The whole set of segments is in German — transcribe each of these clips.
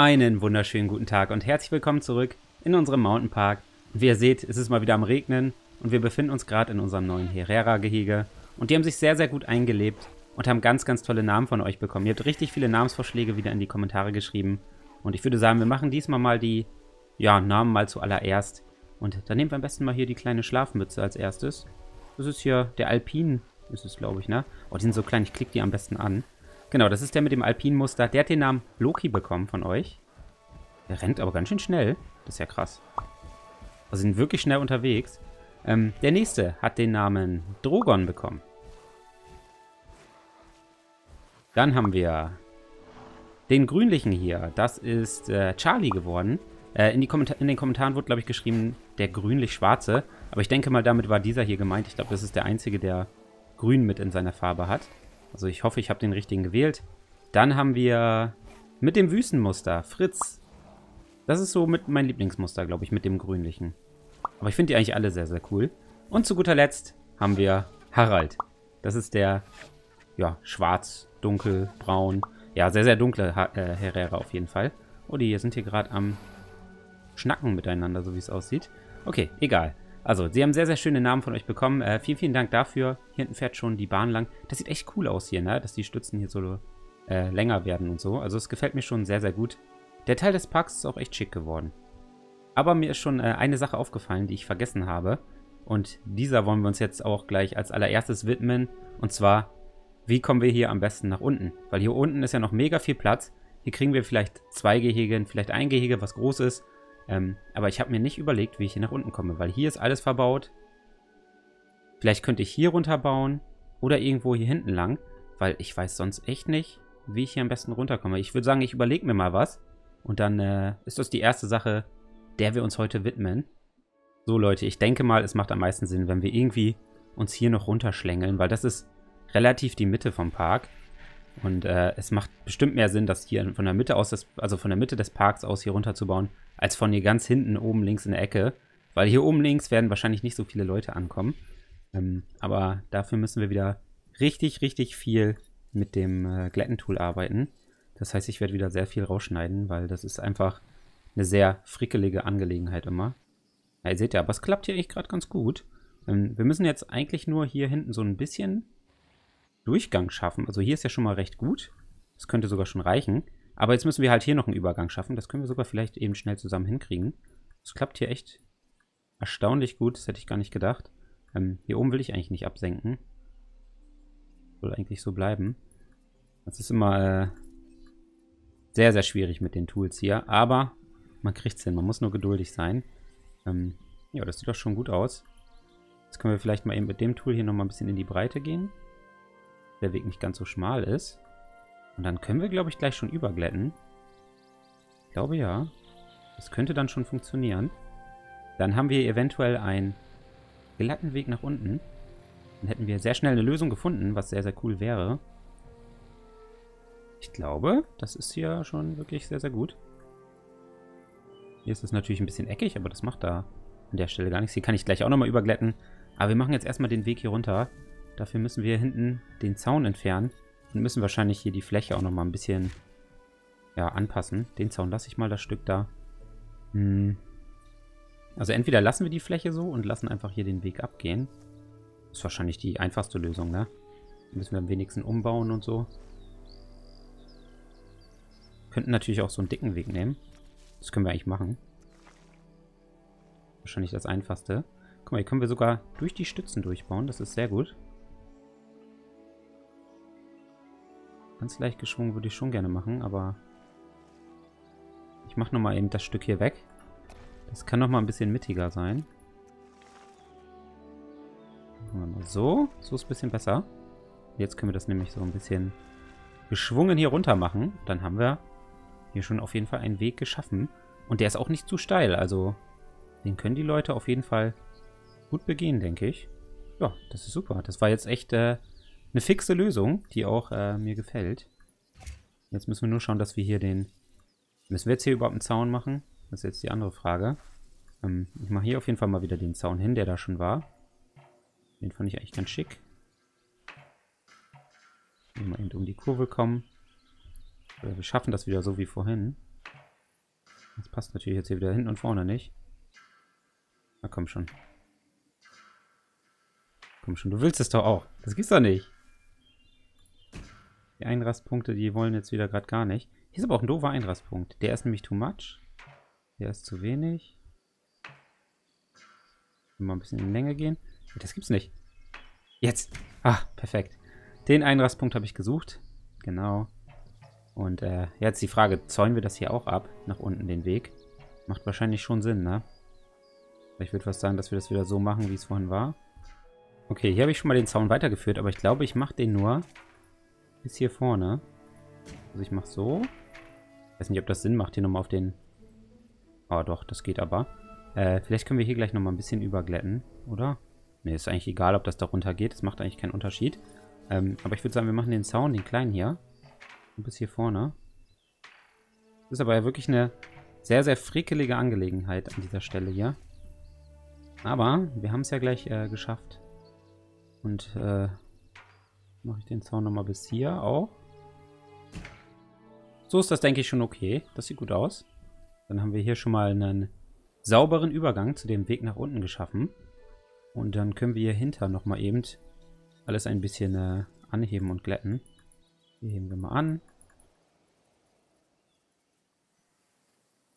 Einen wunderschönen guten Tag und herzlich willkommen zurück in unserem Mountainpark. Wie ihr seht, ist es mal wieder am Regnen und wir befinden uns gerade in unserem neuen Herrera-Gehege. Und die haben sich sehr, sehr gut eingelebt und haben ganz, ganz tolle Namen von euch bekommen. Ihr habt richtig viele Namensvorschläge wieder in die Kommentare geschrieben. Und ich würde sagen, wir machen diesmal mal die ja, Namen mal zuallererst. Und dann nehmen wir am besten mal hier die kleine Schlafmütze als erstes. Das ist hier der Alpin, ist es, glaube ich, ne? Oh, die sind so klein, ich klicke die am besten an. Genau, das ist der mit dem Alpin-Muster. Der hat den Namen Loki bekommen von euch. Der rennt aber ganz schön schnell. Das ist ja krass. Also sind wirklich schnell unterwegs. Ähm, der nächste hat den Namen Drogon bekommen. Dann haben wir den grünlichen hier. Das ist äh, Charlie geworden. Äh, in, in, den Kommentaren wurde, glaube ich, geschrieben, der grünlich-schwarze. Aber ich denke mal, damit war dieser hier gemeint. Ich glaube, das ist der einzige, der grün mit in seiner Farbe hat. Also ich hoffe, ich habe den richtigen gewählt. Dann haben wir mit dem Wüstenmuster Fritz. Das ist so mit mein Lieblingsmuster, glaube ich, mit dem grünlichen. Aber ich finde die eigentlich alle sehr, sehr cool. Und zu guter Letzt haben wir Harald. Das ist der, ja, schwarz, dunkel, braun. Ja, sehr, sehr dunkle ha äh, Herrera auf jeden Fall. Oh, die sind hier gerade am Schnacken miteinander, so wie es aussieht. Okay, egal. Also, sie haben sehr, sehr schöne Namen von euch bekommen. Äh, vielen, vielen Dank dafür. Hier hinten fährt schon die Bahn lang. Das sieht echt cool aus hier, ne? Dass die Stützen hier so äh, länger werden und so. Also, es gefällt mir schon sehr, sehr gut. Der Teil des Parks ist auch echt schick geworden. Aber mir ist schon äh, eine Sache aufgefallen, die ich vergessen habe. Und dieser wollen wir uns jetzt auch gleich als allererstes widmen. Und zwar, wie kommen wir hier am besten nach unten? Weil hier unten ist ja noch mega viel Platz. Hier kriegen wir vielleicht zwei Gehege, vielleicht ein Gehege, was groß ist. Ähm, aber ich habe mir nicht überlegt, wie ich hier nach unten komme, weil hier ist alles verbaut. Vielleicht könnte ich hier runterbauen oder irgendwo hier hinten lang, weil ich weiß sonst echt nicht, wie ich hier am besten runterkomme. Ich würde sagen, ich überlege mir mal was und dann äh, ist das die erste Sache, der wir uns heute widmen. So Leute, ich denke mal, es macht am meisten Sinn, wenn wir irgendwie uns hier noch runterschlängeln, weil das ist relativ die Mitte vom Park. Und äh, es macht bestimmt mehr Sinn, das hier von der Mitte aus, des, also von der Mitte des Parks aus hier runterzubauen, als von hier ganz hinten oben links in der Ecke. Weil hier oben links werden wahrscheinlich nicht so viele Leute ankommen. Ähm, aber dafür müssen wir wieder richtig, richtig viel mit dem äh, Glättentool arbeiten. Das heißt, ich werde wieder sehr viel rausschneiden, weil das ist einfach eine sehr frickelige Angelegenheit immer. Ja, ihr seht ja, aber es klappt hier eigentlich gerade ganz gut. Ähm, wir müssen jetzt eigentlich nur hier hinten so ein bisschen Durchgang schaffen. Also hier ist ja schon mal recht gut. Das könnte sogar schon reichen. Aber jetzt müssen wir halt hier noch einen Übergang schaffen. Das können wir sogar vielleicht eben schnell zusammen hinkriegen. Das klappt hier echt erstaunlich gut. Das hätte ich gar nicht gedacht. Ähm, hier oben will ich eigentlich nicht absenken. Soll eigentlich so bleiben. Das ist immer äh, sehr, sehr schwierig mit den Tools hier. Aber man kriegt es hin. Man muss nur geduldig sein. Ähm, ja, das sieht doch schon gut aus. Jetzt können wir vielleicht mal eben mit dem Tool hier nochmal ein bisschen in die Breite gehen. Der Weg nicht ganz so schmal ist. Und dann können wir, glaube ich, gleich schon überglätten. Ich glaube ja. Das könnte dann schon funktionieren. Dann haben wir eventuell einen glatten Weg nach unten. Dann hätten wir sehr schnell eine Lösung gefunden, was sehr, sehr cool wäre. Ich glaube, das ist hier schon wirklich sehr, sehr gut. Hier ist es natürlich ein bisschen eckig, aber das macht da an der Stelle gar nichts. Hier kann ich gleich auch nochmal überglätten. Aber wir machen jetzt erstmal den Weg hier runter. Dafür müssen wir hinten den Zaun entfernen. Und müssen wahrscheinlich hier die Fläche auch nochmal ein bisschen ja, anpassen. Den Zaun lasse ich mal das Stück da. Hm. Also entweder lassen wir die Fläche so und lassen einfach hier den Weg abgehen. Ist wahrscheinlich die einfachste Lösung, ne? Müssen wir am wenigsten umbauen und so. Könnten natürlich auch so einen dicken Weg nehmen. Das können wir eigentlich machen. Wahrscheinlich das einfachste. Guck mal, hier können wir sogar durch die Stützen durchbauen. Das ist sehr gut. Ganz leicht geschwungen würde ich schon gerne machen, aber ich mache nochmal eben das Stück hier weg. Das kann nochmal ein bisschen mittiger sein. So. So ist ein bisschen besser. Jetzt können wir das nämlich so ein bisschen geschwungen hier runter machen. Dann haben wir hier schon auf jeden Fall einen Weg geschaffen. Und der ist auch nicht zu steil. Also den können die Leute auf jeden Fall gut begehen, denke ich. Ja, das ist super. Das war jetzt echt äh, eine fixe Lösung, die auch äh, mir gefällt. Jetzt müssen wir nur schauen, dass wir hier den... Müssen wir jetzt hier überhaupt einen Zaun machen? Das ist jetzt die andere Frage. Ähm, ich mache hier auf jeden Fall mal wieder den Zaun hin, der da schon war. Den fand ich eigentlich ganz schick. Mal eben um die Kurve kommen. Wir schaffen das wieder so wie vorhin. Das passt natürlich jetzt hier wieder hinten und vorne nicht. Na komm schon. Komm schon, du willst es doch auch. Das gibt's doch nicht. Die Einrastpunkte, die wollen jetzt wieder gerade gar nicht. Hier ist aber auch ein doofer Einrastpunkt. Der ist nämlich too much. Der ist zu wenig. Mal ein bisschen in die Länge gehen. Das gibt's nicht. Jetzt. Ah, perfekt. Den Einrastpunkt habe ich gesucht. Genau. Und äh, jetzt die Frage, zäunen wir das hier auch ab? Nach unten den Weg? Macht wahrscheinlich schon Sinn, ne? Ich würde fast sagen, dass wir das wieder so machen, wie es vorhin war. Okay, hier habe ich schon mal den Zaun weitergeführt, aber ich glaube, ich mache den nur bis hier vorne. Also ich mache so. Ich weiß nicht, ob das Sinn macht, hier nochmal auf den... Oh doch, das geht aber. Äh, vielleicht können wir hier gleich nochmal ein bisschen überglätten, oder? Ne, ist eigentlich egal, ob das da runter geht. Das macht eigentlich keinen Unterschied. Ähm, aber ich würde sagen, wir machen den Zaun, den kleinen hier. Bis hier vorne. Das ist aber ja wirklich eine sehr, sehr frickelige Angelegenheit an dieser Stelle hier. Aber wir haben es ja gleich äh, geschafft. Und äh, mache ich den Zaun nochmal bis hier auch. So ist das, denke ich, schon okay. Das sieht gut aus. Dann haben wir hier schon mal einen sauberen Übergang zu dem Weg nach unten geschaffen. Und dann können wir hier hinter nochmal eben alles ein bisschen äh, anheben und glätten. Hier heben wir mal an.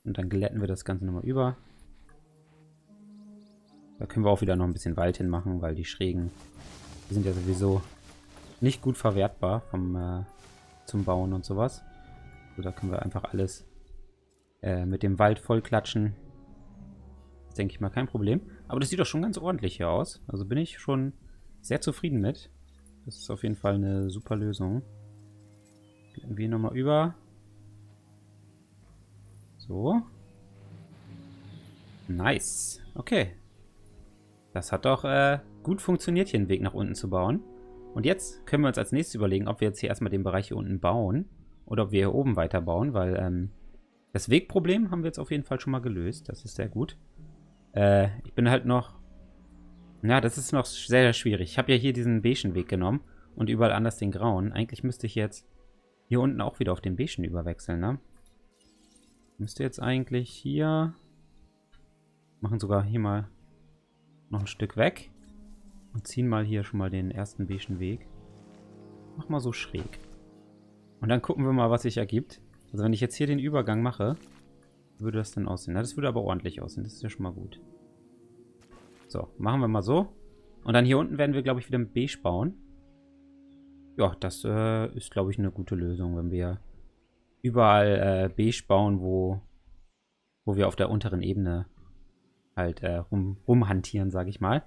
Und dann glätten wir das Ganze nochmal über. Da können wir auch wieder noch ein bisschen Wald hinmachen, weil die Schrägen die sind ja sowieso nicht gut verwertbar vom, äh, zum Bauen und sowas. Also da können wir einfach alles äh, mit dem Wald vollklatschen. Das denke ich mal kein Problem. Aber das sieht doch schon ganz ordentlich hier aus. Also bin ich schon sehr zufrieden mit. Das ist auf jeden Fall eine super Lösung. Gehen wir nochmal über. So. Nice. Okay. Das hat doch äh, gut funktioniert, hier einen Weg nach unten zu bauen. Und jetzt können wir uns als nächstes überlegen, ob wir jetzt hier erstmal den Bereich hier unten bauen oder ob wir hier oben weiterbauen, weil ähm, das Wegproblem haben wir jetzt auf jeden Fall schon mal gelöst. Das ist sehr gut. Äh, ich bin halt noch... Ja, das ist noch sehr, sehr schwierig. Ich habe ja hier diesen beigen Weg genommen und überall anders den grauen. Eigentlich müsste ich jetzt hier unten auch wieder auf den beigen überwechseln, ne? Müsste jetzt eigentlich hier... Machen sogar hier mal noch ein Stück weg. Und ziehen mal hier schon mal den ersten beigen Weg. Mach mal so schräg. Und dann gucken wir mal, was sich ergibt. Also wenn ich jetzt hier den Übergang mache, würde das dann aussehen. Na, das würde aber ordentlich aussehen. Das ist ja schon mal gut. So, machen wir mal so. Und dann hier unten werden wir, glaube ich, wieder mit beige bauen. Ja, das äh, ist, glaube ich, eine gute Lösung, wenn wir überall äh, beige bauen, wo, wo wir auf der unteren Ebene halt äh, rum, rumhantieren, sage ich mal.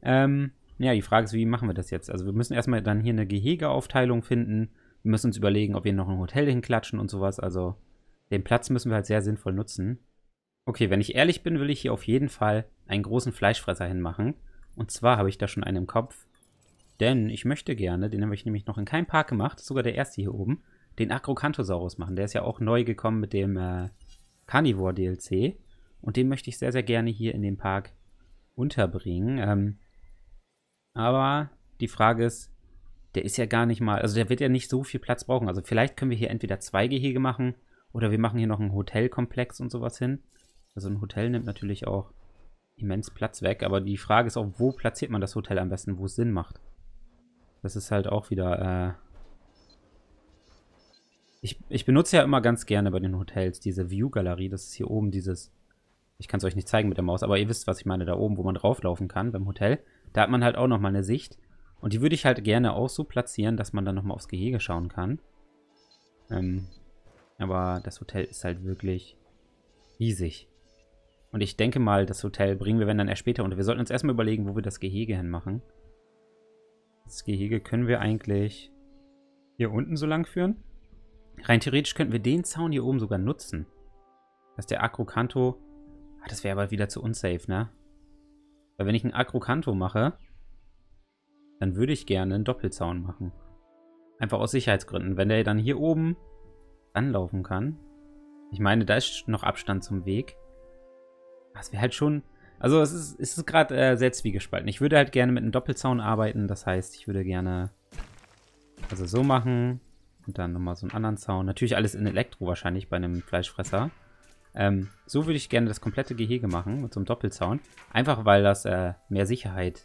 Ähm, ja, die Frage ist, wie machen wir das jetzt? Also wir müssen erstmal dann hier eine Gehegeaufteilung finden. Wir müssen uns überlegen, ob wir noch ein Hotel hinklatschen und sowas. Also den Platz müssen wir halt sehr sinnvoll nutzen. Okay, wenn ich ehrlich bin, will ich hier auf jeden Fall einen großen Fleischfresser hinmachen. Und zwar habe ich da schon einen im Kopf. Denn ich möchte gerne, den habe ich nämlich noch in keinem Park gemacht, sogar der erste hier oben, den Acrocanthosaurus machen. Der ist ja auch neu gekommen mit dem äh, Carnivore DLC. Und den möchte ich sehr, sehr gerne hier in dem Park unterbringen. Ähm, aber die Frage ist, der ist ja gar nicht mal, also der wird ja nicht so viel Platz brauchen. Also vielleicht können wir hier entweder zwei Gehege machen oder wir machen hier noch einen Hotelkomplex und sowas hin. Also ein Hotel nimmt natürlich auch immens Platz weg, aber die Frage ist auch, wo platziert man das Hotel am besten, wo es Sinn macht. Das ist halt auch wieder, äh ich, ich benutze ja immer ganz gerne bei den Hotels diese View-Galerie, das ist hier oben dieses, ich kann es euch nicht zeigen mit der Maus, aber ihr wisst, was ich meine, da oben, wo man drauflaufen kann beim Hotel. Da hat man halt auch nochmal eine Sicht. Und die würde ich halt gerne auch so platzieren, dass man dann nochmal aufs Gehege schauen kann. Ähm, aber das Hotel ist halt wirklich riesig. Und ich denke mal, das Hotel bringen wir, wenn dann erst später unter. Wir sollten uns erstmal überlegen, wo wir das Gehege hinmachen. Das Gehege können wir eigentlich hier unten so lang führen. Rein theoretisch könnten wir den Zaun hier oben sogar nutzen. Dass der Acrocanto... Ah, das wäre aber wieder zu unsafe, ne? Weil wenn ich einen Agro-Kanto mache, dann würde ich gerne einen Doppelzaun machen. Einfach aus Sicherheitsgründen. Wenn der dann hier oben anlaufen kann. Ich meine, da ist noch Abstand zum Weg. Das wäre halt schon... Also es ist, es ist gerade äh, sehr zwiegespalten. Ich würde halt gerne mit einem Doppelzaun arbeiten. Das heißt, ich würde gerne also so machen. Und dann nochmal so einen anderen Zaun. Natürlich alles in Elektro wahrscheinlich bei einem Fleischfresser. Ähm, so würde ich gerne das komplette Gehege machen, mit so einem Doppelzaun. Einfach, weil das äh, mehr Sicherheit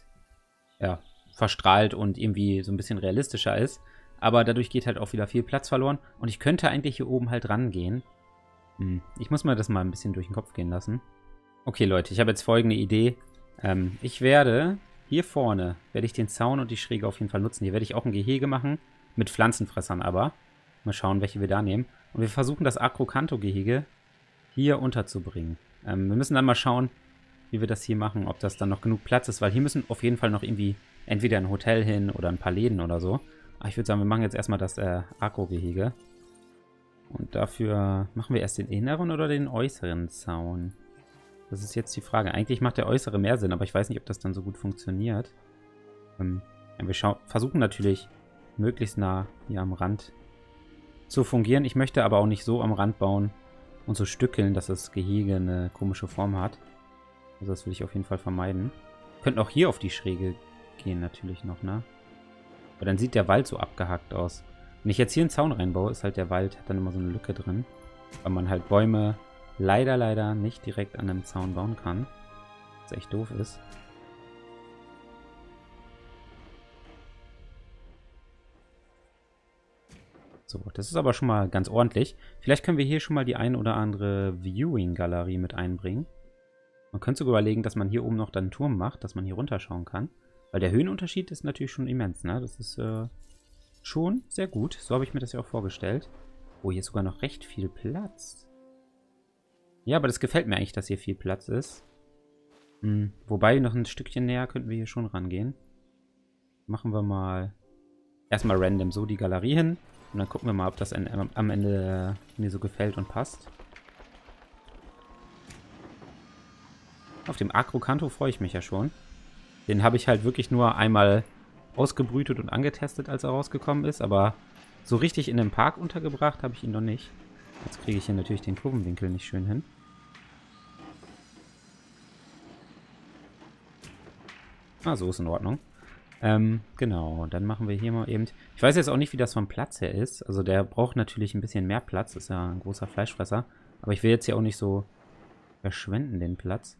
ja, verstrahlt und irgendwie so ein bisschen realistischer ist. Aber dadurch geht halt auch wieder viel Platz verloren. Und ich könnte eigentlich hier oben halt rangehen. Hm, ich muss mir das mal ein bisschen durch den Kopf gehen lassen. Okay, Leute, ich habe jetzt folgende Idee. Ähm, ich werde hier vorne, werde ich den Zaun und die Schräge auf jeden Fall nutzen. Hier werde ich auch ein Gehege machen, mit Pflanzenfressern aber. Mal schauen, welche wir da nehmen. Und wir versuchen das Acrocanto-Gehege hier unterzubringen. Ähm, wir müssen dann mal schauen, wie wir das hier machen, ob das dann noch genug Platz ist, weil hier müssen auf jeden Fall noch irgendwie entweder ein Hotel hin oder ein paar Läden oder so. Aber ich würde sagen, wir machen jetzt erstmal das äh, Agro-Gehege. Und dafür machen wir erst den inneren oder den äußeren Zaun. Das ist jetzt die Frage. Eigentlich macht der äußere mehr Sinn, aber ich weiß nicht, ob das dann so gut funktioniert. Ähm, wir versuchen natürlich, möglichst nah hier am Rand zu fungieren. Ich möchte aber auch nicht so am Rand bauen und so stückeln, dass das Gehege eine komische Form hat. Also das will ich auf jeden Fall vermeiden. Könnten auch hier auf die Schräge gehen natürlich noch, ne? Aber dann sieht der Wald so abgehackt aus. Wenn ich jetzt hier einen Zaun reinbaue, ist halt der Wald, hat dann immer so eine Lücke drin. Weil man halt Bäume leider, leider nicht direkt an einem Zaun bauen kann. Was echt doof ist. So, das ist aber schon mal ganz ordentlich. Vielleicht können wir hier schon mal die ein oder andere Viewing-Galerie mit einbringen. Man könnte sogar überlegen, dass man hier oben noch dann einen Turm macht, dass man hier runterschauen kann. Weil der Höhenunterschied ist natürlich schon immens, ne? Das ist äh, schon sehr gut. So habe ich mir das ja auch vorgestellt. Oh, hier ist sogar noch recht viel Platz. Ja, aber das gefällt mir eigentlich, dass hier viel Platz ist. Hm, wobei, noch ein Stückchen näher könnten wir hier schon rangehen. Machen wir mal erstmal random so die Galerie hin. Und dann gucken wir mal, ob das am Ende äh, mir so gefällt und passt. Auf dem Acrocanto freue ich mich ja schon. Den habe ich halt wirklich nur einmal ausgebrütet und angetestet, als er rausgekommen ist. Aber so richtig in dem Park untergebracht habe ich ihn noch nicht. Jetzt kriege ich hier natürlich den Kurvenwinkel nicht schön hin. Ah, so ist in Ordnung. Ähm, genau, dann machen wir hier mal eben... Ich weiß jetzt auch nicht, wie das vom Platz her ist. Also der braucht natürlich ein bisschen mehr Platz. Ist ja ein großer Fleischfresser. Aber ich will jetzt hier auch nicht so verschwenden, den Platz.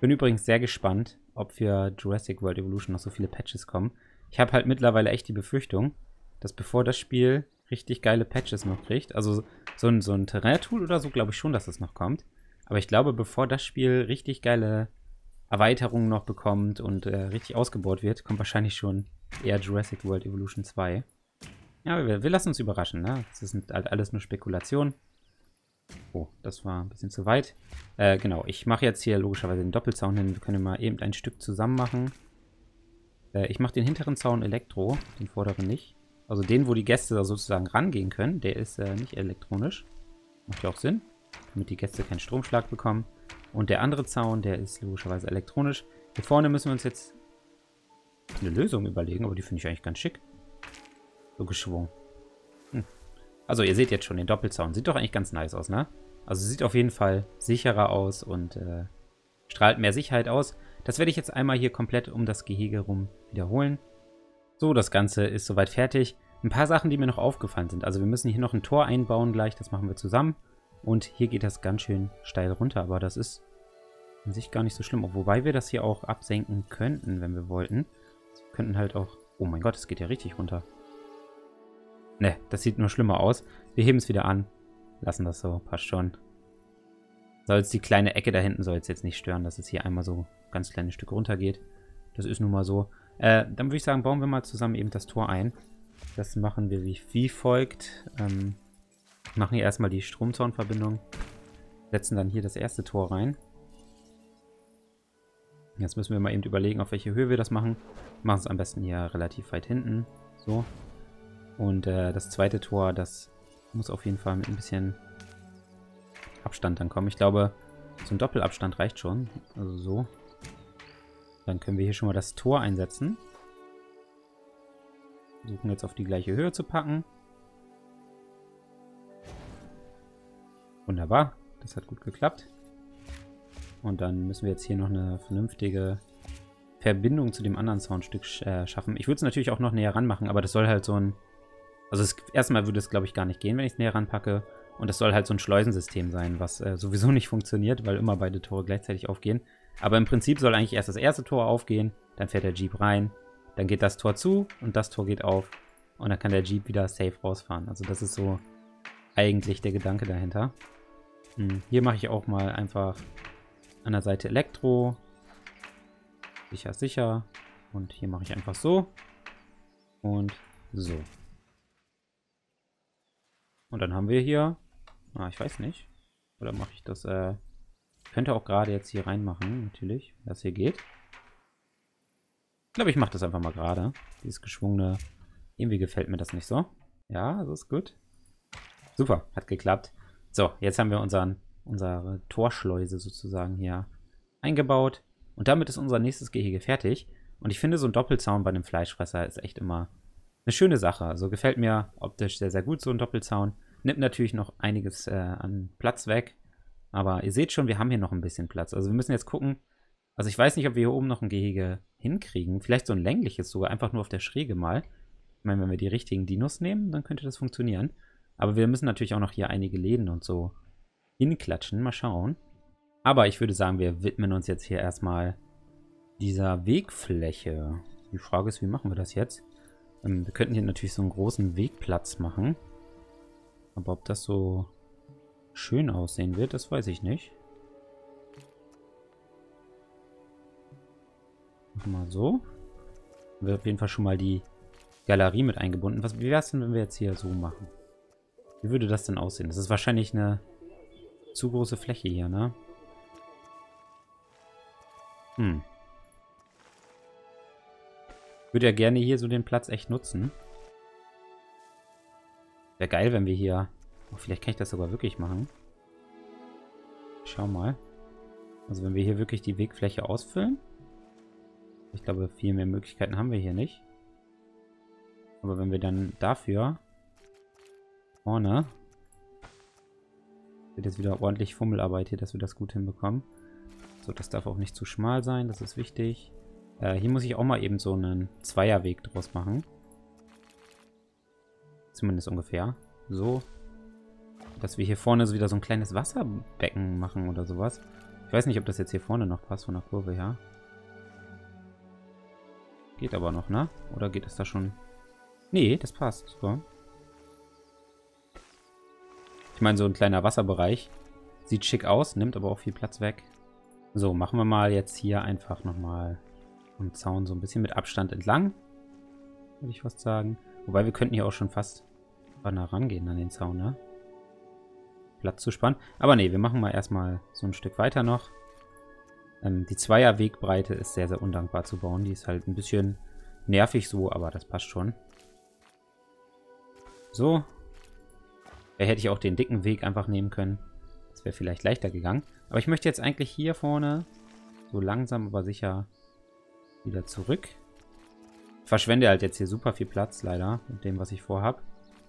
Bin übrigens sehr gespannt, ob für Jurassic World Evolution noch so viele Patches kommen. Ich habe halt mittlerweile echt die Befürchtung, dass bevor das Spiel richtig geile Patches noch kriegt, also so ein, so ein Terrain-Tool oder so, glaube ich schon, dass das noch kommt. Aber ich glaube, bevor das Spiel richtig geile Erweiterungen noch bekommt und äh, richtig ausgebaut wird, kommt wahrscheinlich schon eher Jurassic World Evolution 2. Ja, wir, wir lassen uns überraschen, ne? Das sind halt alles nur Spekulationen. Oh, das war ein bisschen zu weit. Äh, genau, ich mache jetzt hier logischerweise den Doppelzaun hin. Wir können mal eben ein Stück zusammen machen. Äh, ich mache den hinteren Zaun Elektro, den vorderen nicht. Also den, wo die Gäste da sozusagen rangehen können, der ist äh, nicht elektronisch. Macht ja auch Sinn, damit die Gäste keinen Stromschlag bekommen. Und der andere Zaun, der ist logischerweise elektronisch. Hier vorne müssen wir uns jetzt eine Lösung überlegen, aber die finde ich eigentlich ganz schick. So geschwungen. Hm. Also ihr seht jetzt schon den Doppelzaun. Sieht doch eigentlich ganz nice aus, ne? Also sieht auf jeden Fall sicherer aus und äh, strahlt mehr Sicherheit aus. Das werde ich jetzt einmal hier komplett um das Gehege rum wiederholen. So, das Ganze ist soweit fertig. Ein paar Sachen, die mir noch aufgefallen sind. Also wir müssen hier noch ein Tor einbauen gleich, das machen wir zusammen. Und hier geht das ganz schön steil runter, aber das ist in sich gar nicht so schlimm. Wobei wir das hier auch absenken könnten, wenn wir wollten. Wir könnten halt auch... Oh mein Gott, es geht ja richtig runter. Ne, das sieht nur schlimmer aus. Wir heben es wieder an. Lassen das so, passt schon. Soll jetzt die kleine Ecke da hinten soll es jetzt nicht stören, dass es hier einmal so ganz kleine Stück runter geht. Das ist nun mal so. Äh, dann würde ich sagen, bauen wir mal zusammen eben das Tor ein. Das machen wir wie, wie folgt. Ähm, machen hier erstmal die Stromzaunverbindung. Setzen dann hier das erste Tor rein. Jetzt müssen wir mal eben überlegen, auf welche Höhe wir das machen. Machen es am besten hier relativ weit hinten. So. Und äh, das zweite Tor, das muss auf jeden Fall mit ein bisschen Abstand dann kommen. Ich glaube, so ein Doppelabstand reicht schon. Also so. Dann können wir hier schon mal das Tor einsetzen. Versuchen jetzt auf die gleiche Höhe zu packen. Wunderbar. Das hat gut geklappt. Und dann müssen wir jetzt hier noch eine vernünftige Verbindung zu dem anderen Soundstück äh, schaffen. Ich würde es natürlich auch noch näher ranmachen, aber das soll halt so ein... Also es, erstmal würde es, glaube ich, gar nicht gehen, wenn ich es näher ranpacke. Und es soll halt so ein Schleusensystem sein, was äh, sowieso nicht funktioniert, weil immer beide Tore gleichzeitig aufgehen. Aber im Prinzip soll eigentlich erst das erste Tor aufgehen, dann fährt der Jeep rein, dann geht das Tor zu und das Tor geht auf. Und dann kann der Jeep wieder safe rausfahren. Also das ist so eigentlich der Gedanke dahinter. Hm, hier mache ich auch mal einfach an der Seite Elektro. Sicher, sicher. Und hier mache ich einfach so. Und so. Und dann haben wir hier... Ah, ich weiß nicht. Oder mache ich das... Äh, könnte auch gerade jetzt hier reinmachen, natürlich, wenn das hier geht. Ich glaube, ich mache das einfach mal gerade. Dieses geschwungene... Irgendwie gefällt mir das nicht so. Ja, das ist gut. Super, hat geklappt. So, jetzt haben wir unseren, unsere Torschleuse sozusagen hier eingebaut. Und damit ist unser nächstes Gehege fertig. Und ich finde, so ein Doppelzaun bei einem Fleischfresser ist echt immer eine schöne Sache. Also gefällt mir optisch sehr, sehr gut, so ein Doppelzaun. Nimmt natürlich noch einiges äh, an Platz weg. Aber ihr seht schon, wir haben hier noch ein bisschen Platz. Also wir müssen jetzt gucken. Also ich weiß nicht, ob wir hier oben noch ein Gehege hinkriegen. Vielleicht so ein längliches sogar, einfach nur auf der Schräge mal. Ich meine, wenn wir die richtigen Dinos nehmen, dann könnte das funktionieren. Aber wir müssen natürlich auch noch hier einige Läden und so hinklatschen. Mal schauen. Aber ich würde sagen, wir widmen uns jetzt hier erstmal dieser Wegfläche. Die Frage ist, wie machen wir das jetzt? Ähm, wir könnten hier natürlich so einen großen Wegplatz machen. Aber ob das so schön aussehen wird, das weiß ich nicht. Mal so. Wir auf jeden Fall schon mal die Galerie mit eingebunden. Was, wie wäre es denn, wenn wir jetzt hier so machen? Wie würde das denn aussehen? Das ist wahrscheinlich eine zu große Fläche hier, ne? Hm. Ich würde ja gerne hier so den Platz echt nutzen. Wäre geil, wenn wir hier... Oh, vielleicht kann ich das sogar wirklich machen. Schau mal. Also wenn wir hier wirklich die Wegfläche ausfüllen. Ich glaube, viel mehr Möglichkeiten haben wir hier nicht. Aber wenn wir dann dafür vorne wird jetzt wieder ordentlich Fummelarbeit hier, dass wir das gut hinbekommen. So, das darf auch nicht zu schmal sein, das ist wichtig. Äh, hier muss ich auch mal eben so einen Zweierweg draus machen. Zumindest ungefähr. So. Dass wir hier vorne so wieder so ein kleines Wasserbecken machen oder sowas. Ich weiß nicht, ob das jetzt hier vorne noch passt von der Kurve her. Geht aber noch, ne? Oder geht es da schon... Nee, das passt. Super. Ich meine, so ein kleiner Wasserbereich sieht schick aus, nimmt aber auch viel Platz weg. So, machen wir mal jetzt hier einfach nochmal am Zaun so ein bisschen mit Abstand entlang. Würde ich fast sagen. Wobei wir könnten hier auch schon fast nah rangehen an den Zaun, ne? Platz zu spannen. Aber nee, wir machen mal erstmal so ein Stück weiter noch. Ähm, die Zweierwegbreite ist sehr, sehr undankbar zu bauen. Die ist halt ein bisschen nervig so, aber das passt schon. So. Da hätte ich auch den dicken Weg einfach nehmen können wäre vielleicht leichter gegangen. Aber ich möchte jetzt eigentlich hier vorne so langsam, aber sicher wieder zurück. Ich verschwende halt jetzt hier super viel Platz, leider, mit dem, was ich vorhab.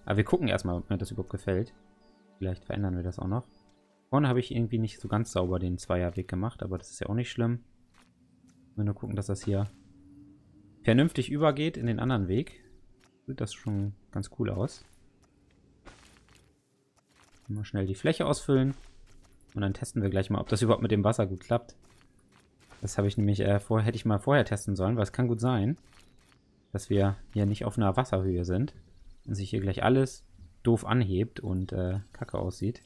Aber wir gucken erstmal, ob mir das überhaupt gefällt. Vielleicht verändern wir das auch noch. Vorne habe ich irgendwie nicht so ganz sauber den Zweierweg gemacht, aber das ist ja auch nicht schlimm. Wir nur gucken, dass das hier vernünftig übergeht in den anderen Weg. Sieht das schon ganz cool aus. Mal schnell die Fläche ausfüllen. Und dann testen wir gleich mal, ob das überhaupt mit dem Wasser gut klappt. Das habe ich nämlich äh, vor, hätte ich mal vorher testen sollen, weil es kann gut sein, dass wir hier nicht auf einer Wasserhöhe sind und sich hier gleich alles doof anhebt und äh, kacke aussieht.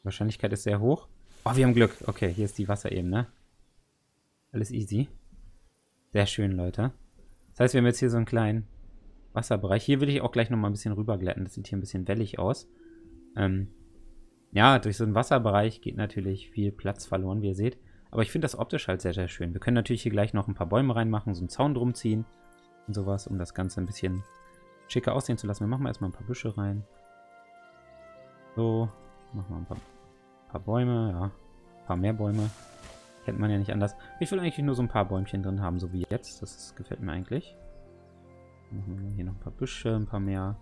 Die Wahrscheinlichkeit ist sehr hoch. Oh, wir haben Glück. Okay, hier ist die Wasserebene. Alles easy. Sehr schön, Leute. Das heißt, wir haben jetzt hier so einen kleinen Wasserbereich. Hier will ich auch gleich nochmal ein bisschen rüberglätten. Das sieht hier ein bisschen wellig aus. Ähm, ja, durch so einen Wasserbereich geht natürlich viel Platz verloren, wie ihr seht. Aber ich finde das optisch halt sehr, sehr schön. Wir können natürlich hier gleich noch ein paar Bäume reinmachen, so einen Zaun drum ziehen und sowas, um das Ganze ein bisschen schicker aussehen zu lassen. Wir machen mal erstmal ein paar Büsche rein. So, machen wir ein paar, paar Bäume, ja. Ein paar mehr Bäume. Kennt man ja nicht anders. Ich will eigentlich nur so ein paar Bäumchen drin haben, so wie jetzt. Das ist, gefällt mir eigentlich. Machen wir hier noch ein paar Büsche, ein paar mehr.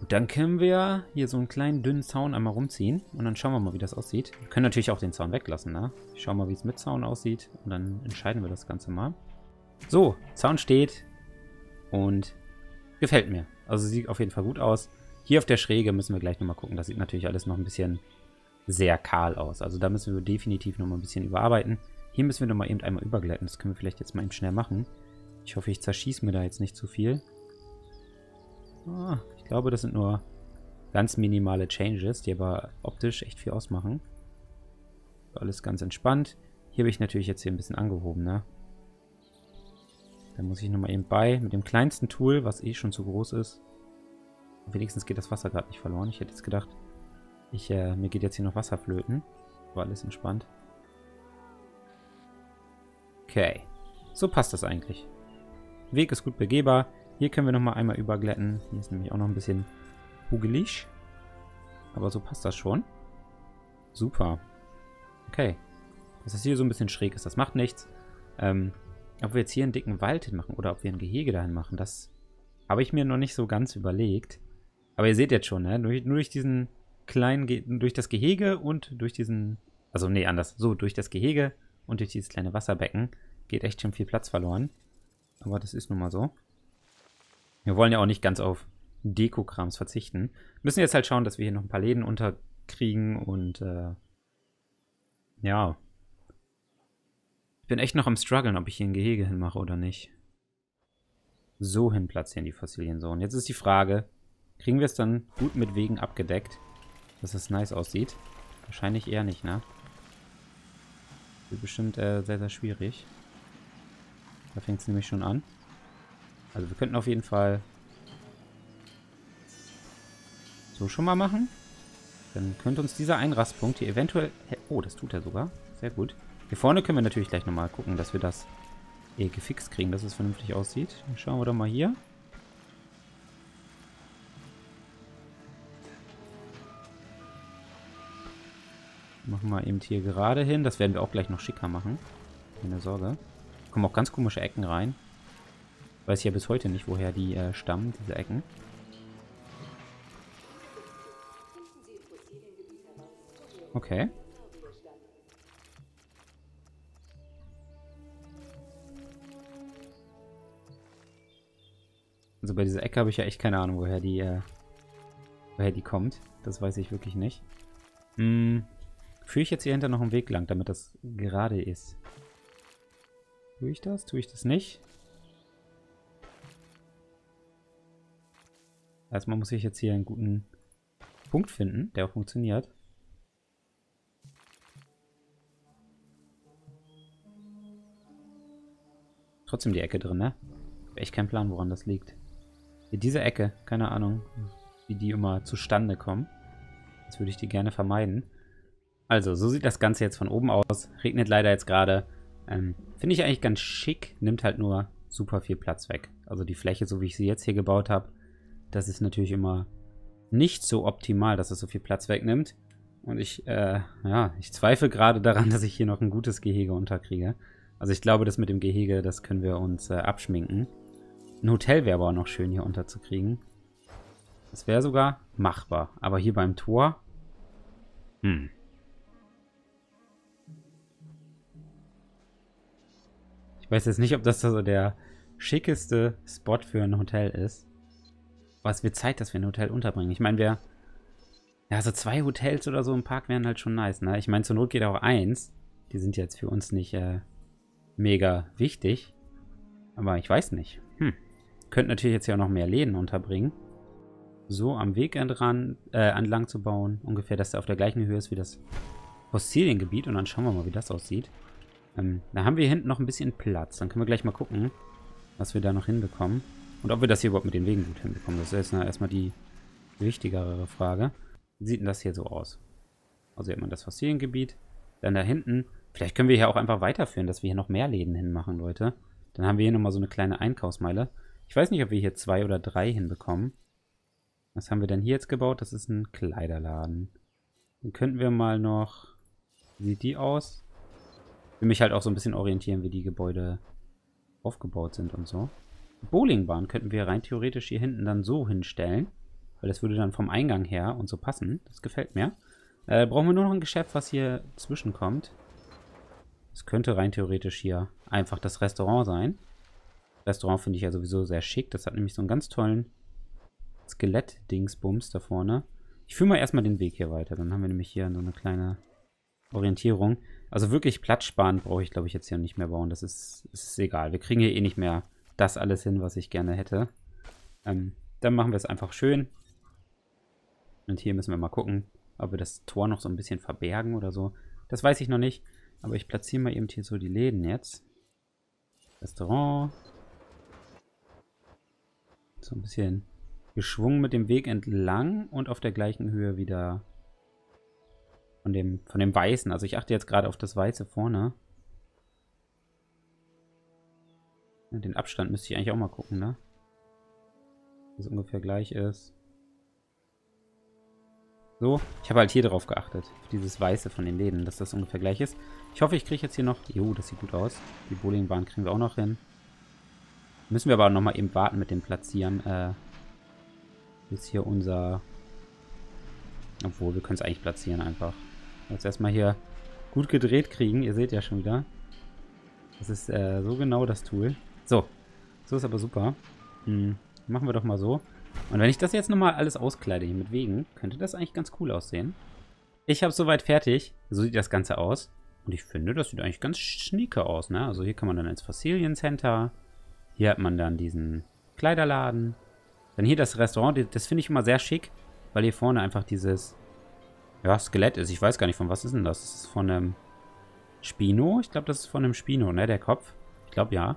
Und dann können wir hier so einen kleinen dünnen Zaun einmal rumziehen. Und dann schauen wir mal, wie das aussieht. Wir können natürlich auch den Zaun weglassen, ne? Ich schau mal, wie es mit Zaun aussieht. Und dann entscheiden wir das Ganze mal. So, Zaun steht. Und gefällt mir. Also sieht auf jeden Fall gut aus. Hier auf der Schräge müssen wir gleich nochmal gucken. Das sieht natürlich alles noch ein bisschen sehr kahl aus. Also da müssen wir definitiv nochmal ein bisschen überarbeiten. Hier müssen wir nochmal eben einmal übergleiten. Das können wir vielleicht jetzt mal eben schnell machen. Ich hoffe, ich zerschieße mir da jetzt nicht zu viel. Ah, ich glaube, das sind nur ganz minimale Changes, die aber optisch echt viel ausmachen. Alles ganz entspannt. Hier habe ich natürlich jetzt hier ein bisschen angehoben, ne? Da muss ich nochmal eben bei, mit dem kleinsten Tool, was eh schon zu groß ist. Wenigstens geht das Wasser gerade nicht verloren. Ich hätte jetzt gedacht, ich, äh, mir geht jetzt hier noch Wasser flöten. War alles entspannt. Okay. So passt das eigentlich. Weg ist gut begehbar. Hier können wir nochmal einmal überglätten. Hier ist nämlich auch noch ein bisschen hugelig. Aber so passt das schon. Super. Okay. Dass das hier so ein bisschen schräg ist, das macht nichts. Ähm, ob wir jetzt hier einen dicken Wald hinmachen oder ob wir ein Gehege dahin machen, das habe ich mir noch nicht so ganz überlegt. Aber ihr seht jetzt schon, ne? Nur, nur durch diesen kleinen, Ge durch das Gehege und durch diesen, also nee, anders, so, durch das Gehege und durch dieses kleine Wasserbecken geht echt schon viel Platz verloren. Aber das ist nun mal so. Wir wollen ja auch nicht ganz auf Deko-Krams verzichten. Müssen jetzt halt schauen, dass wir hier noch ein paar Läden unterkriegen und äh, ja. Ich bin echt noch am struggeln, ob ich hier ein Gehege hinmache oder nicht. So hin platzieren die Fossilien so. Und jetzt ist die Frage, kriegen wir es dann gut mit Wegen abgedeckt, dass es nice aussieht? Wahrscheinlich eher nicht, ne? Wird bestimmt äh, sehr, sehr schwierig. Da fängt es nämlich schon an. Also wir könnten auf jeden Fall so schon mal machen. Dann könnte uns dieser Einrastpunkt hier eventuell... Oh, das tut er sogar. Sehr gut. Hier vorne können wir natürlich gleich nochmal gucken, dass wir das eh gefixt kriegen, dass es vernünftig aussieht. Dann schauen wir doch mal hier. Machen wir eben hier gerade hin. Das werden wir auch gleich noch schicker machen. Keine Sorge. Kommen auch ganz komische Ecken rein. Weiß ja bis heute nicht, woher die äh, stammen, diese Ecken. Okay. Also bei dieser Ecke habe ich ja echt keine Ahnung, woher die, äh, woher die kommt. Das weiß ich wirklich nicht. Hm. Führe ich jetzt hier hinter noch einen Weg lang, damit das gerade ist? Tue ich das? Tue ich das nicht? Erstmal muss ich jetzt hier einen guten Punkt finden, der auch funktioniert. Trotzdem die Ecke drin, ne? Echt kein Plan, woran das liegt. Hier diese Ecke, keine Ahnung, wie die immer zustande kommen. Jetzt würde ich die gerne vermeiden. Also, so sieht das Ganze jetzt von oben aus. Regnet leider jetzt gerade. Ähm, Finde ich eigentlich ganz schick. Nimmt halt nur super viel Platz weg. Also die Fläche, so wie ich sie jetzt hier gebaut habe, das ist natürlich immer nicht so optimal, dass es so viel Platz wegnimmt. Und ich, äh, ja, ich zweifle gerade daran, dass ich hier noch ein gutes Gehege unterkriege. Also ich glaube, das mit dem Gehege, das können wir uns äh, abschminken. Ein Hotel wäre aber auch noch schön hier unterzukriegen. Das wäre sogar machbar. Aber hier beim Tor... Hm. Ich weiß jetzt nicht, ob das so der schickeste Spot für ein Hotel ist. Aber es wird Zeit, dass wir ein Hotel unterbringen. Ich meine, wir... Ja, so zwei Hotels oder so im Park wären halt schon nice, ne? Ich meine, zur Not geht auch eins. Die sind jetzt für uns nicht äh, mega wichtig. Aber ich weiß nicht. Hm. Könnt natürlich jetzt ja auch noch mehr Läden unterbringen. So am Weg entran, äh, entlang zu bauen. Ungefähr, dass er auf der gleichen Höhe ist wie das Fossiliengebiet. Und dann schauen wir mal, wie das aussieht. Ähm, da haben wir hinten noch ein bisschen Platz. Dann können wir gleich mal gucken, was wir da noch hinbekommen. Und ob wir das hier überhaupt mit den Wegen gut hinbekommen. Das ist erstmal die wichtigere Frage. Wie sieht denn das hier so aus? Also hier hat man das Fossiliengebiet. Dann da hinten. Vielleicht können wir hier auch einfach weiterführen, dass wir hier noch mehr Läden hinmachen, Leute. Dann haben wir hier nochmal so eine kleine Einkaufsmeile. Ich weiß nicht, ob wir hier zwei oder drei hinbekommen. Was haben wir denn hier jetzt gebaut? Das ist ein Kleiderladen. Dann könnten wir mal noch... Wie sieht die aus? Ich will mich halt auch so ein bisschen orientieren, wie die Gebäude aufgebaut sind und so. Bowlingbahn könnten wir rein theoretisch hier hinten dann so hinstellen. Weil das würde dann vom Eingang her und so passen. Das gefällt mir. Äh, brauchen wir nur noch ein Geschäft, was hier zwischenkommt. Das könnte rein theoretisch hier einfach das Restaurant sein. Restaurant finde ich ja sowieso sehr schick. Das hat nämlich so einen ganz tollen Skelett-Dingsbums da vorne. Ich führe mal erstmal den Weg hier weiter. Dann haben wir nämlich hier so eine kleine Orientierung. Also wirklich platzsparend brauche ich, glaube ich, jetzt hier nicht mehr bauen. Das ist, ist egal. Wir kriegen hier eh nicht mehr das alles hin, was ich gerne hätte. Ähm, dann machen wir es einfach schön. Und hier müssen wir mal gucken, ob wir das Tor noch so ein bisschen verbergen oder so. Das weiß ich noch nicht. Aber ich platziere mal eben hier so die Läden jetzt. Restaurant. So ein bisschen geschwungen mit dem Weg entlang und auf der gleichen Höhe wieder von dem, von dem Weißen. Also ich achte jetzt gerade auf das Weiße vorne. Den Abstand müsste ich eigentlich auch mal gucken, ne? Dass ungefähr gleich ist. So, ich habe halt hier drauf geachtet. Dieses Weiße von den Läden, dass das ungefähr gleich ist. Ich hoffe, ich kriege jetzt hier noch... Jo, das sieht gut aus. Die Bowlingbahn kriegen wir auch noch hin. Müssen wir aber nochmal eben warten mit dem Platzieren. Äh, bis hier unser... Obwohl, wir können es eigentlich platzieren einfach. Jetzt erstmal hier gut gedreht kriegen. Ihr seht ja schon wieder. Das ist äh, so genau das Tool. So, so ist aber super. Hm, machen wir doch mal so. Und wenn ich das jetzt nochmal alles auskleide hier mit Wegen, könnte das eigentlich ganz cool aussehen. Ich habe soweit fertig. So sieht das Ganze aus. Und ich finde, das sieht eigentlich ganz schnieke aus. Ne? Also hier kann man dann ins Fossilien Center. Hier hat man dann diesen Kleiderladen. Dann hier das Restaurant. Das finde ich immer sehr schick, weil hier vorne einfach dieses ja, Skelett ist. Ich weiß gar nicht, von was ist denn das? Das ist von einem Spino. Ich glaube, das ist von einem Spino, ne? Der Kopf. Ich glaube, ja.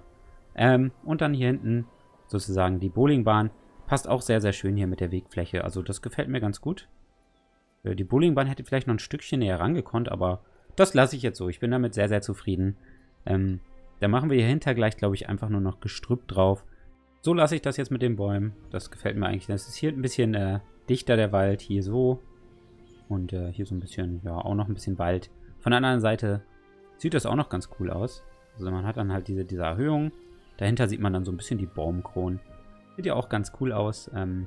Ähm, und dann hier hinten sozusagen die Bowlingbahn. Passt auch sehr, sehr schön hier mit der Wegfläche. Also das gefällt mir ganz gut. Äh, die Bowlingbahn hätte vielleicht noch ein Stückchen näher rangekonnt, aber das lasse ich jetzt so. Ich bin damit sehr, sehr zufrieden. Ähm, dann machen wir hier hinter gleich, glaube ich, einfach nur noch Gestrüpp drauf. So lasse ich das jetzt mit den Bäumen. Das gefällt mir eigentlich. Das ist hier ein bisschen äh, dichter, der Wald. Hier so. Und äh, hier so ein bisschen, ja, auch noch ein bisschen Wald. Von der anderen Seite sieht das auch noch ganz cool aus. Also man hat dann halt diese, diese Erhöhung. Dahinter sieht man dann so ein bisschen die Baumkronen. Sieht ja auch ganz cool aus. Ähm,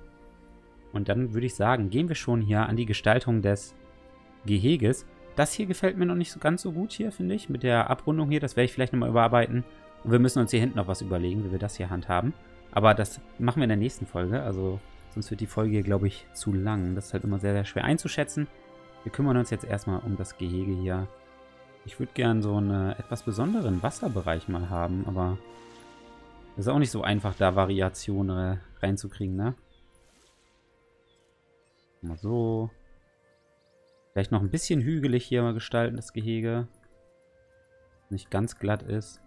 und dann würde ich sagen, gehen wir schon hier an die Gestaltung des Geheges. Das hier gefällt mir noch nicht so ganz so gut hier, finde ich. Mit der Abrundung hier, das werde ich vielleicht nochmal überarbeiten. Und wir müssen uns hier hinten noch was überlegen, wie wir das hier handhaben. Aber das machen wir in der nächsten Folge. Also sonst wird die Folge hier, glaube ich, zu lang. Das ist halt immer sehr, sehr schwer einzuschätzen. Wir kümmern uns jetzt erstmal um das Gehege hier. Ich würde gern so einen etwas besonderen Wasserbereich mal haben, aber ist auch nicht so einfach, da Variationen reinzukriegen, ne? Mal so. Vielleicht noch ein bisschen hügelig hier mal gestalten, das Gehege. Nicht ganz glatt ist.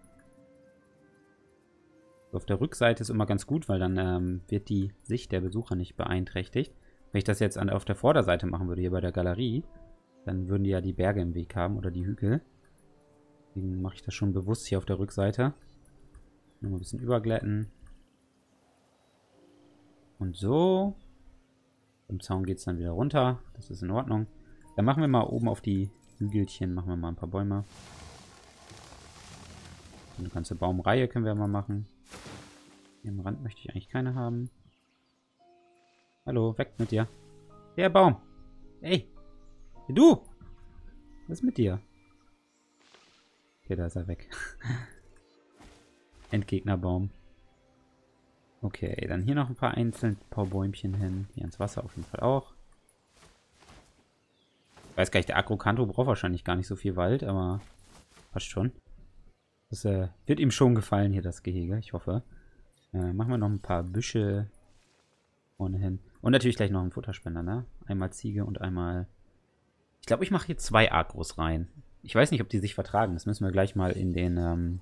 auf der Rückseite ist immer ganz gut, weil dann ähm, wird die Sicht der Besucher nicht beeinträchtigt. Wenn ich das jetzt an, auf der Vorderseite machen würde, hier bei der Galerie, dann würden die ja die Berge im Weg haben oder die Hügel. Deswegen mache ich das schon bewusst hier auf der Rückseite. Nochmal ein bisschen überglätten. Und so. Im Zaun geht es dann wieder runter. Das ist in Ordnung. Dann machen wir mal oben auf die Hügelchen, machen wir mal ein paar Bäume. Eine ganze Baumreihe können wir mal machen. Hier am Rand möchte ich eigentlich keine haben. Hallo, weg mit dir. Der Baum. Ey. Du. Was ist mit dir? Okay, da ist er weg. Endgegnerbaum. Okay, dann hier noch ein paar einzelne paar Bäumchen hin. Hier ins Wasser auf jeden Fall auch. Ich weiß gar nicht, der Agrokanto braucht wahrscheinlich gar nicht so viel Wald, aber passt schon. Das äh, wird ihm schon gefallen hier, das Gehege, ich hoffe. Äh, machen wir noch ein paar Büsche vorne hin. Und natürlich gleich noch einen Futterspender, ne? Einmal Ziege und einmal... Ich glaube, ich mache hier zwei Agros rein. Ich weiß nicht, ob die sich vertragen. Das müssen wir gleich mal in den... Ähm,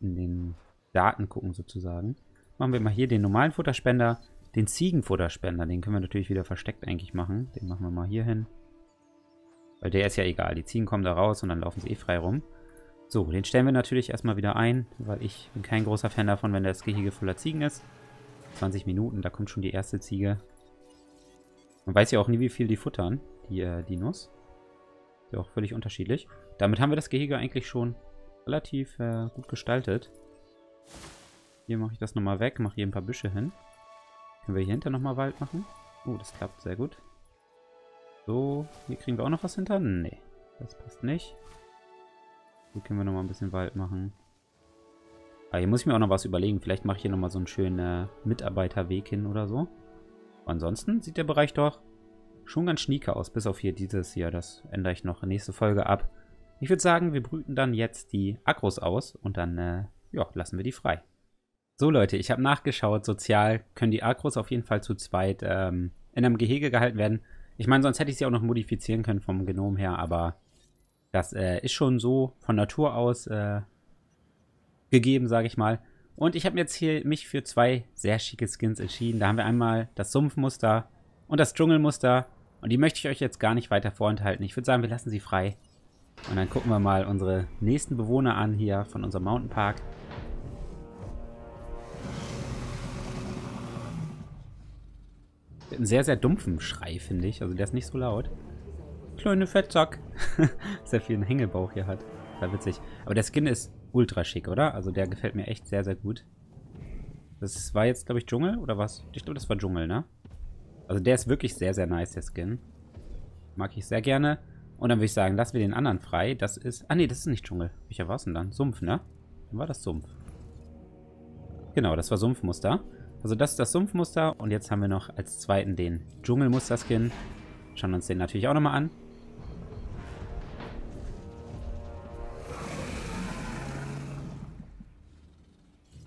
in den Daten gucken sozusagen. Machen wir mal hier den normalen Futterspender. Den Ziegenfutterspender, den können wir natürlich wieder versteckt eigentlich machen. Den machen wir mal hier hin. Weil der ist ja egal. Die Ziegen kommen da raus und dann laufen sie eh frei rum. So, den stellen wir natürlich erstmal wieder ein, weil ich bin kein großer Fan davon, wenn das Gehege voller Ziegen ist. 20 Minuten, da kommt schon die erste Ziege. Man weiß ja auch nie, wie viel die futtern, die äh, Dinos. Ist ja auch völlig unterschiedlich. Damit haben wir das Gehege eigentlich schon relativ äh, gut gestaltet. Hier mache ich das nochmal weg, mache hier ein paar Büsche hin. Können wir hier hinter nochmal Wald machen? Oh, das klappt sehr gut. So, hier kriegen wir auch noch was hinter? Nee, das passt nicht. Hier können wir nochmal ein bisschen Wald machen. Ah, hier muss ich mir auch noch was überlegen. Vielleicht mache ich hier nochmal so einen schönen äh, Mitarbeiterweg hin oder so. Ansonsten sieht der Bereich doch schon ganz schnieke aus, bis auf hier dieses hier. Das ändere ich noch nächste Folge ab. Ich würde sagen, wir brüten dann jetzt die Akros aus und dann, äh, ja, lassen wir die frei. So Leute, ich habe nachgeschaut, sozial können die Akros auf jeden Fall zu zweit ähm, in einem Gehege gehalten werden. Ich meine, sonst hätte ich sie auch noch modifizieren können vom Genom her, aber das äh, ist schon so von Natur aus äh, gegeben, sage ich mal. Und ich habe jetzt hier mich für zwei sehr schicke Skins entschieden. Da haben wir einmal das Sumpfmuster und das Dschungelmuster. Und die möchte ich euch jetzt gar nicht weiter vorenthalten. Ich würde sagen, wir lassen sie frei. Und dann gucken wir mal unsere nächsten Bewohner an hier von unserem Mountainpark. Einen sehr, sehr dumpfen Schrei, finde ich. Also der ist nicht so laut. Kleine Fettsack. Sehr viel Hängebauch hier hat. War witzig. Aber der Skin ist ultra schick, oder? Also der gefällt mir echt sehr, sehr gut. Das war jetzt, glaube ich, Dschungel oder was? Ich glaube, das war Dschungel, ne? Also der ist wirklich sehr, sehr nice, der Skin. Mag ich sehr gerne. Und dann würde ich sagen, lassen wir den anderen frei. Das ist... Ah, nee, das ist nicht Dschungel. Welcher war es denn dann? Sumpf, ne? Dann war das Sumpf. Genau, das war Sumpfmuster. Also das ist das Sumpfmuster. Und jetzt haben wir noch als zweiten den Dschungelmuster-Skin. Schauen uns den natürlich auch nochmal an.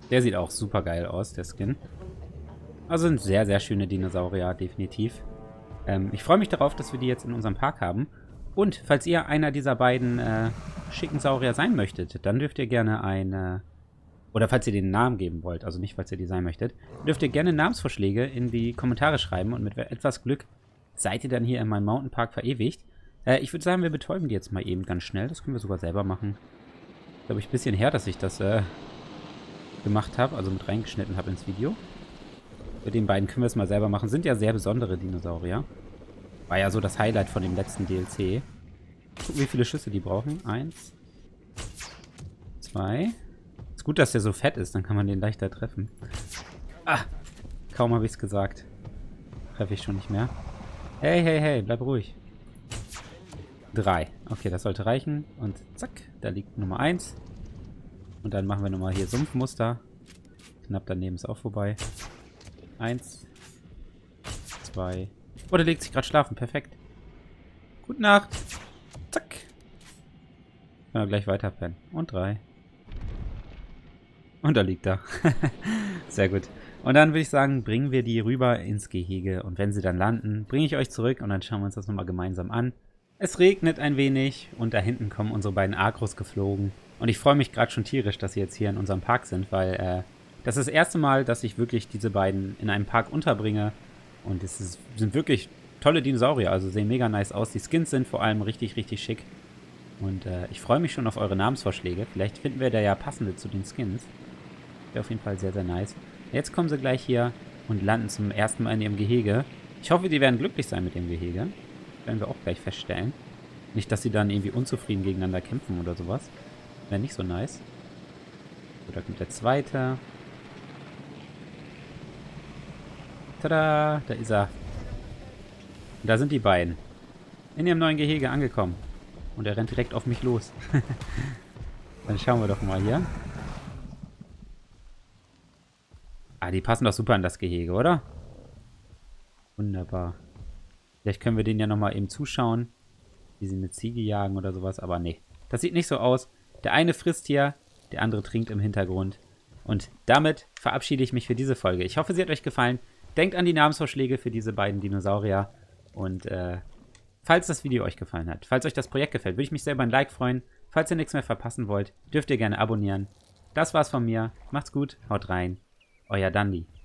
Der sieht auch super geil aus, der Skin. Also sind sehr, sehr schöne Dinosaurier, definitiv. Ähm, ich freue mich darauf, dass wir die jetzt in unserem Park haben. Und falls ihr einer dieser beiden äh, schicken Saurier sein möchtet, dann dürft ihr gerne eine... Oder falls ihr den Namen geben wollt, also nicht, falls ihr die sein möchtet, dürft ihr gerne Namensvorschläge in die Kommentare schreiben und mit etwas Glück seid ihr dann hier in meinem Mountainpark verewigt. Äh, ich würde sagen, wir betäuben die jetzt mal eben ganz schnell. Das können wir sogar selber machen. Glaube ich, ein bisschen her, dass ich das äh, gemacht habe, also mit reingeschnitten habe ins Video. Mit den beiden können wir es mal selber machen. Sind ja sehr besondere Dinosaurier. War ja so das Highlight von dem letzten DLC. Gucken, wie viele Schüsse die brauchen. Eins. Zwei. Ist gut, dass der so fett ist, dann kann man den leichter treffen. Ah, kaum habe ich es gesagt. Treffe ich schon nicht mehr. Hey, hey, hey, bleib ruhig. Drei. Okay, das sollte reichen. Und zack, da liegt Nummer eins. Und dann machen wir nochmal hier Sumpfmuster. Knapp daneben ist auch vorbei. Eins. Zwei. Oh, der legt sich gerade schlafen. Perfekt. Gute Nacht. Zack. Können wir gleich weiter pennen. Und drei. Und da liegt er. Sehr gut. Und dann würde ich sagen, bringen wir die rüber ins Gehege. Und wenn sie dann landen, bringe ich euch zurück und dann schauen wir uns das nochmal gemeinsam an. Es regnet ein wenig und da hinten kommen unsere beiden Agros geflogen. Und ich freue mich gerade schon tierisch, dass sie jetzt hier in unserem Park sind, weil äh, das ist das erste Mal, dass ich wirklich diese beiden in einem Park unterbringe. Und es ist, sind wirklich tolle Dinosaurier, also sehen mega nice aus. Die Skins sind vor allem richtig, richtig schick. Und äh, ich freue mich schon auf eure Namensvorschläge. Vielleicht finden wir da ja passende zu den Skins. Wäre auf jeden Fall sehr, sehr nice. Jetzt kommen sie gleich hier und landen zum ersten Mal in ihrem Gehege. Ich hoffe, die werden glücklich sein mit dem Gehege. Werden wir auch gleich feststellen. Nicht, dass sie dann irgendwie unzufrieden gegeneinander kämpfen oder sowas. Wäre nicht so nice. So, da kommt der zweite. Tada, da ist er. Und da sind die beiden. In ihrem neuen Gehege angekommen. Und er rennt direkt auf mich los. Dann schauen wir doch mal hier. Ah, die passen doch super in das Gehege, oder? Wunderbar. Vielleicht können wir denen ja nochmal eben zuschauen, wie sie eine Ziege jagen oder sowas, aber nee. Das sieht nicht so aus. Der eine frisst hier, der andere trinkt im Hintergrund. Und damit verabschiede ich mich für diese Folge. Ich hoffe, sie hat euch gefallen. Denkt an die Namensvorschläge für diese beiden Dinosaurier. Und äh, falls das Video euch gefallen hat, falls euch das Projekt gefällt, würde ich mich selber ein Like freuen. Falls ihr nichts mehr verpassen wollt, dürft ihr gerne abonnieren. Das war's von mir. Macht's gut, haut rein. Euer Dandy.